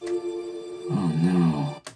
Oh no.